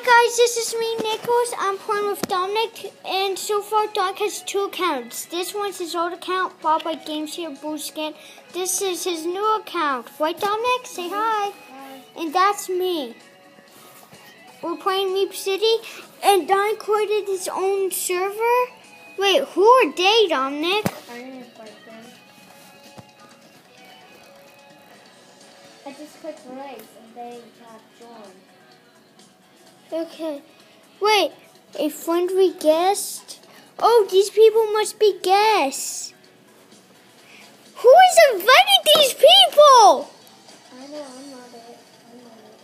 Hi guys, this is me, Nicholas. I'm playing with Dominic, and so far Doc has two accounts. This one's his old account, bought by Games Here Skin. This is his new account. Right, Dominic? Say hi. Hi. And that's me. We're playing Meep City, and Don created his own server. Wait, who are they, Dominic? My name is Bryson. I just clicked race and they have joined. Okay. Wait, a friendly guest? Oh, these people must be guests. Who is inviting these people? I know I'm not it. I'm not it.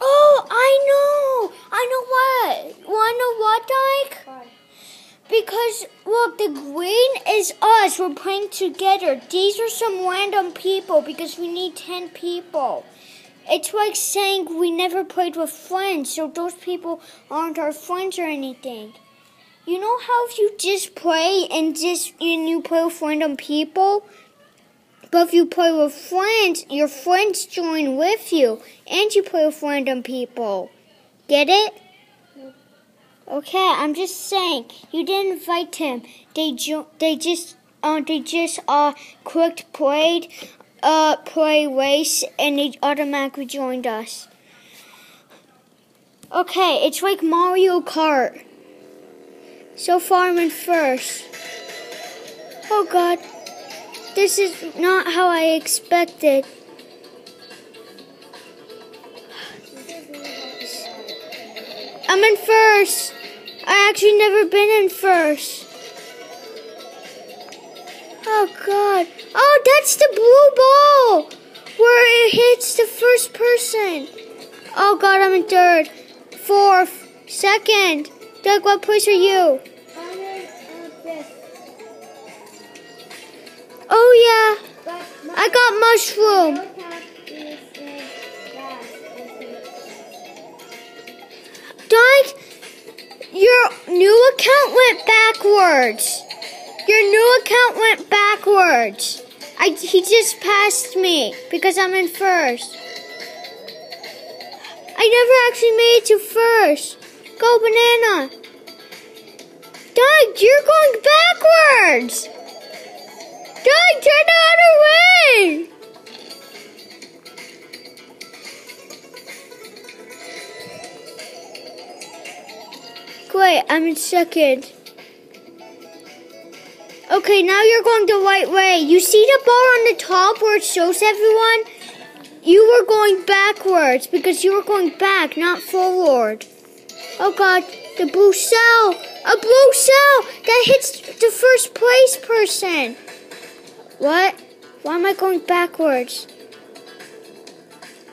Oh, I know. I know what. Wanna know what, Dyke? Because, look, the green is us. We're playing together. These are some random people because we need 10 people. It's like saying we never played with friends, so those people aren't our friends or anything. You know how if you just play and just and you play with random people, but if you play with friends, your friends join with you, and you play with random people. Get it? Okay, I'm just saying you didn't invite him. They jo- they just uh they just uh clicked played uh play race and they automatically joined us. Okay, it's like Mario Kart. So far I'm in first. Oh god. This is not how I expected. I'm in first. I actually never been in first. Oh god. Oh, that's the blue ball where it hits the first person. Oh god, I'm in third. Fourth. Second. Doug, what place are you? I'm in fifth. Oh yeah. I got mushroom. Doug, your new account went backwards. Your new account went backwards. I, he just passed me because I'm in first. I never actually made it to first. Go banana. Doug, you're going backwards. Doug, turn the other way. Great, I'm in second. Okay, now you're going the right way. You see the bar on the top where it shows everyone? You were going backwards because you were going back, not forward. Oh god, the blue cell! A blue cell that hits the first place person. What? Why am I going backwards?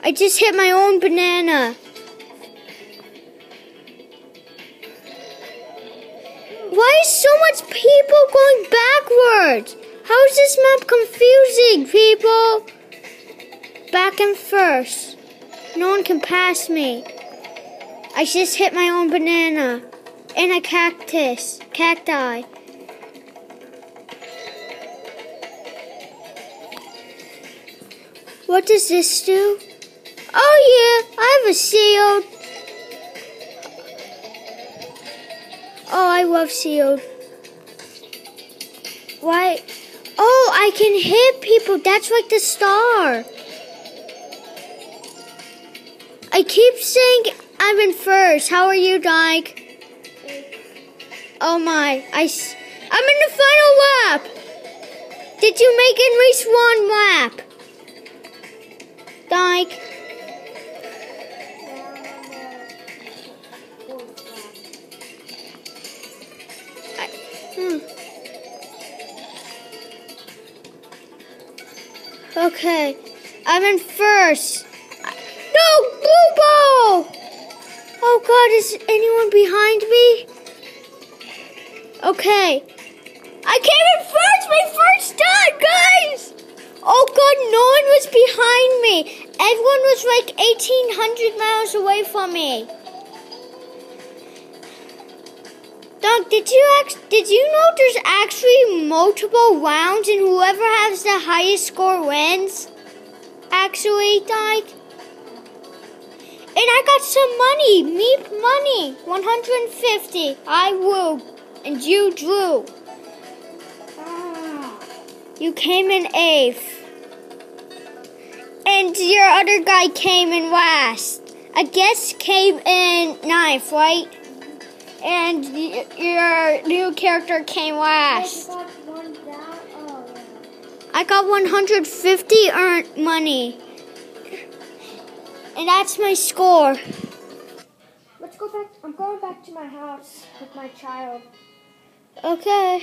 I just hit my own banana. So much people going backwards? How is this map confusing, people? Back and first. No one can pass me. I just hit my own banana. And a cactus. Cacti. What does this do? Oh yeah, I have a shield. Oh, I love sealed. Why? Oh, I can hit people. That's like the star. I keep saying I'm in first. How are you, Dyke? Oh my, I, s- I'm in the final lap. Did you make least one lap? Dyke, Okay, I'm in first. No, blue ball! Oh God, is anyone behind me? Okay, I came in first, my first time, guys! Oh God, no one was behind me. Everyone was like 1,800 miles away from me. Doug, did you act- did you know there's actually multiple rounds and whoever has the highest score wins? Actually, Doug. I got some money. Meep money. 150. I woo. And you drew. Ah. You came in eighth. And your other guy came in last. I guess came in ninth, right? And y- your new character came I last. got one down. Yeah. I got 150 earned money. And that's my score. Let's go back. I'm going back to my house with my child. Okay.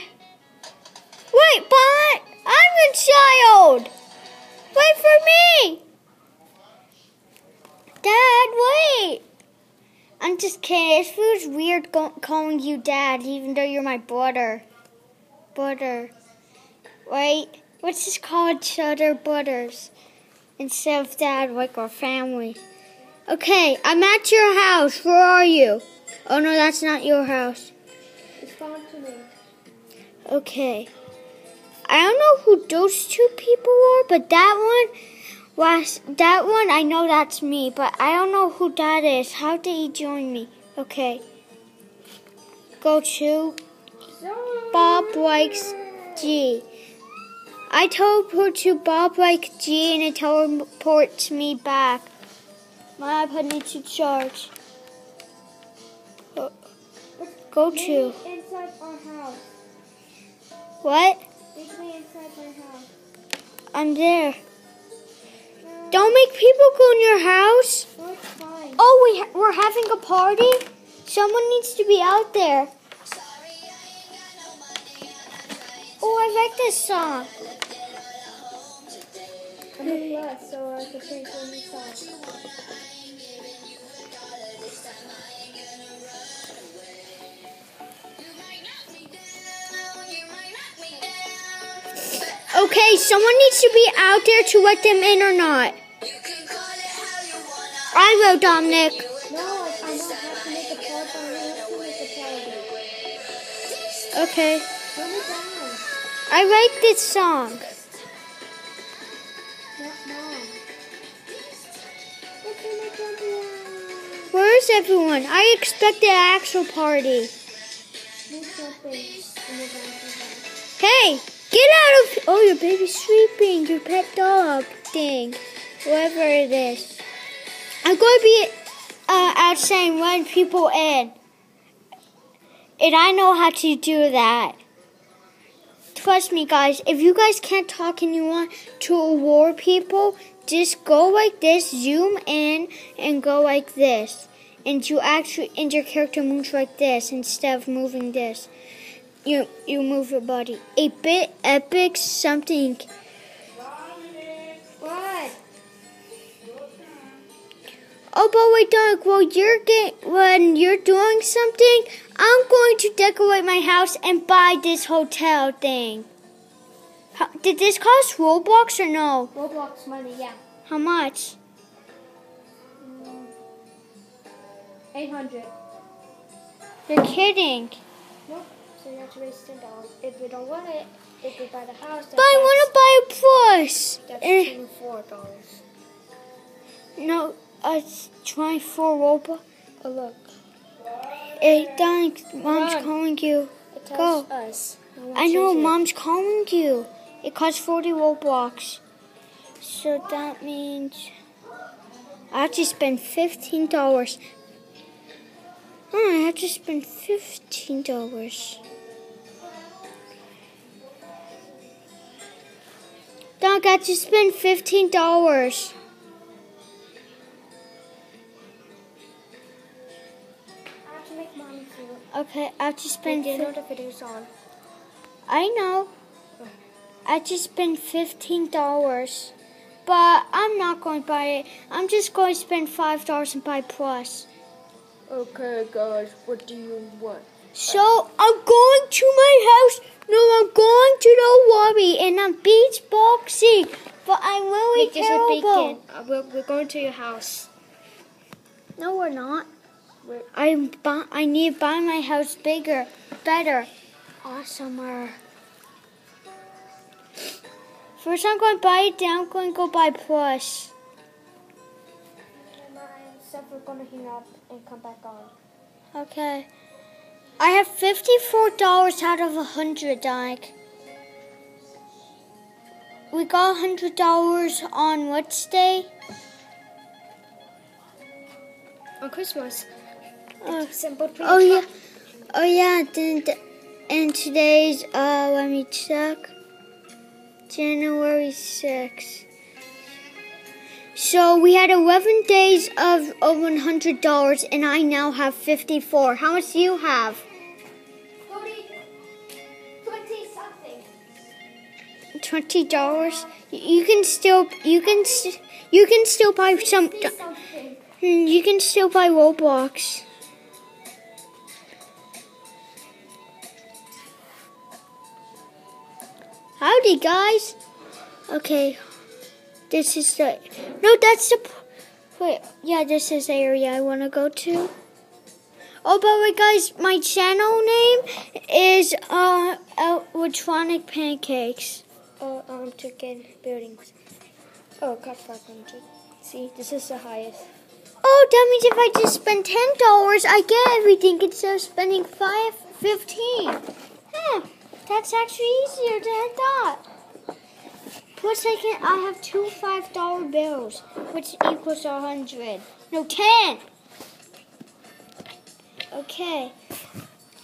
Wait, but I'm a child. Wait for me. Dad, wait. I'm. It feels weird calling you dad, even though you're my brother. Brother. Right? Let's just call each other brothers instead of dad, like our family. Okay, I'm at your house. Where are you? Oh no, that's not your house. It's gone to me. Okay. I don't know who those two people are, but that one was that one I know that's me, but I don't know who that is. How did he join me? Okay. Go to Bob likes G. I teleport to Bob like G and it teleports me back. My iPad needs to charge. Go to inside our house. what? Inside my house. I'm there. Don't make people go in your house. No, it's fine. Oh, we ha- we're having a party. Someone needs to be out there. Oh, I like this song. I'm a plus, so I can change any song. Okay, someone needs to be out there to let them in or not. I will, Dominic. No, I, don't have to make a. Okay. I like this song. Not mom. Okay, my champion. Where is everyone? I expect an actual party. Hey, get out of. Oh, your baby's sleeping. Your pet dog thing. Whoever it is. I'm going to be uh, outside and letting people in. And I know how to do that. Trust me, guys. If you guys can't talk and you want to award people, just go like this, zoom in, and go like this. And you actually, and your character moves like this instead of moving this you you move your body. A bit epic something. Oh, but wait, Doug. Well, you're get when you're doing something, I'm going to decorate my house and buy this hotel thing. How, did this cost Roblox or no? Roblox money, yeah. How much? Mm. 800. You're kidding. Nope. So you have to raise $10. If you don't want it, if you buy the house, But I want to buy a plus. that's Eh, $24. no, uh, it's 24 Roblox. Oh, look. Hey, Doug, mom's calling you. It Go. us. I know, mom's calling you. It costs 40 Roblox. So that means I have to spend $15. Oh, I have to spend $15. Doc, I have to spend $15. Okay, I have to spend. Did you know the video's on? I know. I just spent fifteen dollars, but I'm not going to buy it. I'm just going to spend five dollars and buy plus. Okay, guys, what do you want? So I'm going to my house. No, I'm going to the lobby and I'm beach boxing. But I'm really a terrible. Uh, we're going to your house. No, we're not. We're, I'm. Bu- I need to buy my house bigger, better, awesomer. First, I'm going to buy it. Then I'm going to go buy plus. nine, said we're gonna hang up and come back on. Okay. I have fifty-four dollars out of a hundred, Like, We got hundred dollars on what day? On Christmas. Uh, Simple oh yeah. Oh yeah. Then, and today's uh, let me check. January sixth. So we had 11 days of, of $100 and I now have 54. How much do you have? 40, 20 something. $20. You can still you can you can still buy some. Hmm, you can still buy Roblox. Howdy guys. Okay. This is the No, that's the Wait, yeah, this is the area I want to go to. Oh, by the way, guys, my channel name is uh Electronic Pancakes. Oh, um, chicken buildings. Oh, cut got 500. See, this is the highest. Oh, that means if I just spend ten dollars, I get everything instead of spending five fifteen. Huh, that's actually easier than I thought. Plus, I can I have two five dollar bills, which equals a hundred. No, ten. Okay.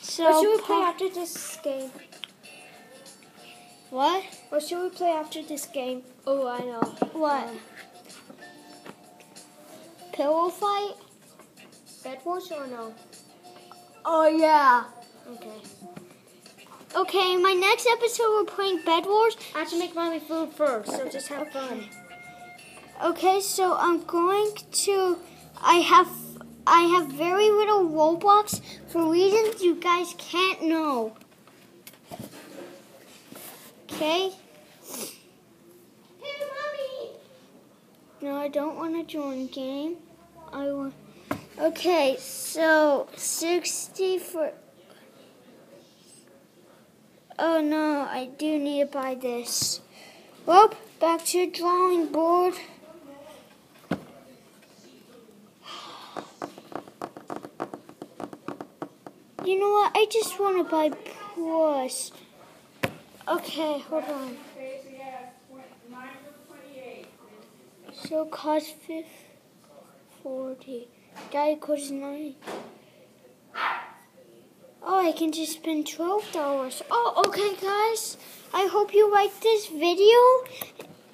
So what should we play after this game? what? What should we play after this game? Oh, I know. What? Um, Pillow fight? Bed Wars or no? Oh yeah. Okay. Okay, my next episode we're playing Bed Wars. I have to make mommy food first, so just have fun. Okay, so I'm going to. I have I have very little Roblox for reasons you guys can't know. Okay. Hey, mommy! No, I don't want to join game. I want. Okay, so sixty for. Oh no, I do need to buy this. Well, back to the drawing board. You know what? I just want to buy plus. Okay, hold on. So cost fif- 40. That equals 9. Oh, I can just spend $12. Oh, okay, guys. I hope you liked this video.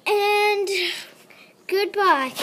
And goodbye.